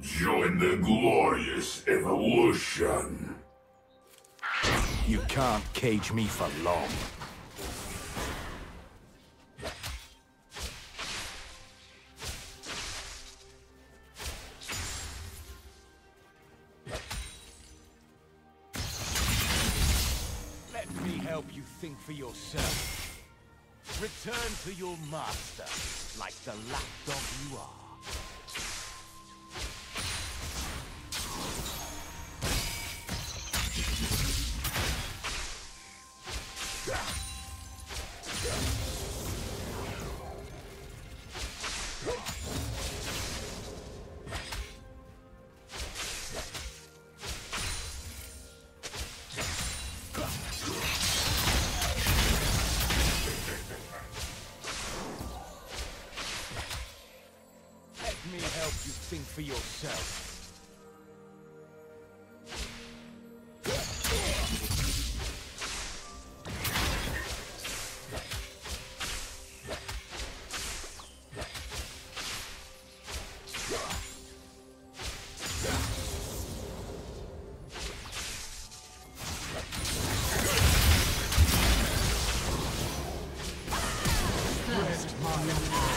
Join the glorious evolution. You can't cage me for long. Let me help you think for yourself. Return to your master, like the lapdog you are. Me help you think for yourself. First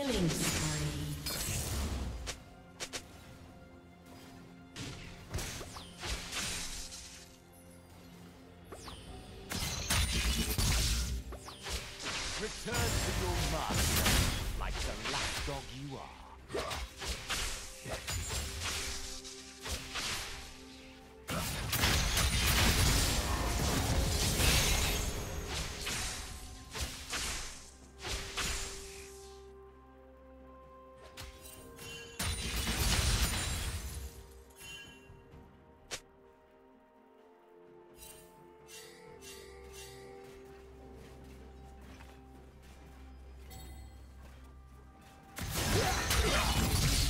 Killing. Return to your master, like the lapdog you are.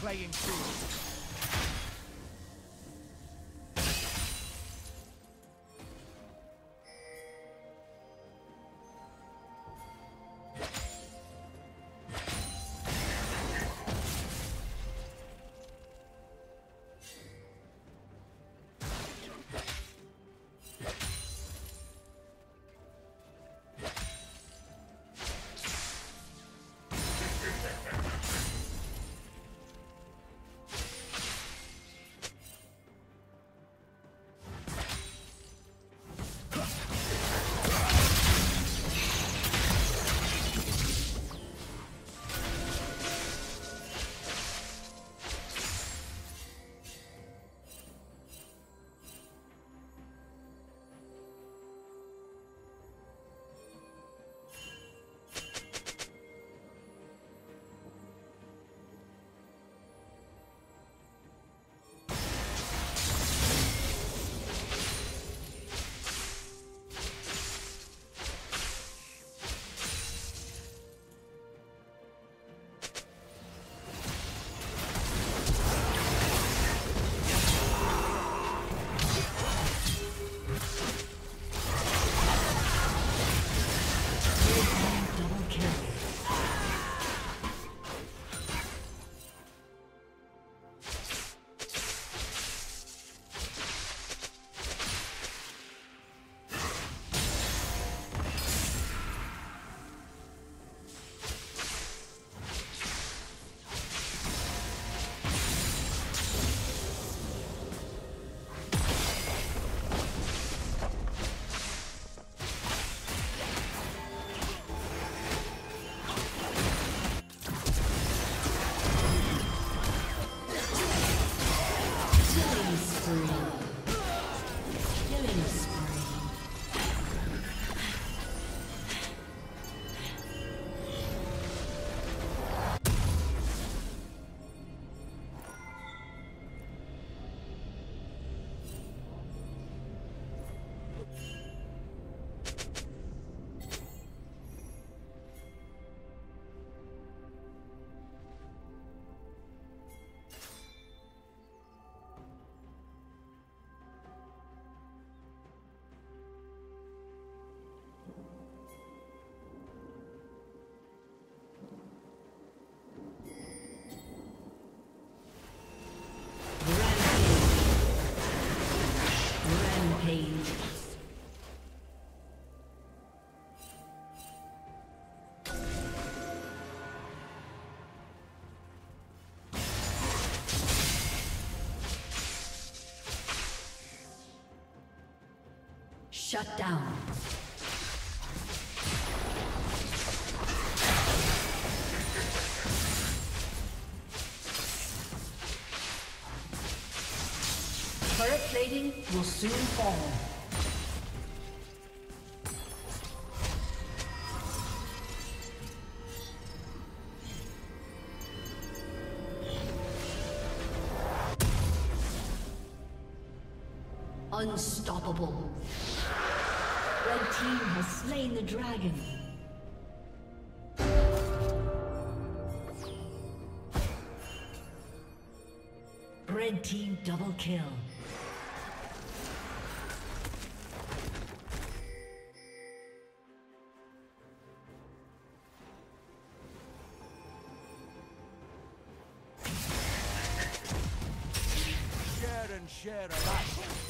Playing field. Shut down. Turret plating will soon fall. Unstoppable. Red team has slain the dragon. Red team double kill. Share and share alike.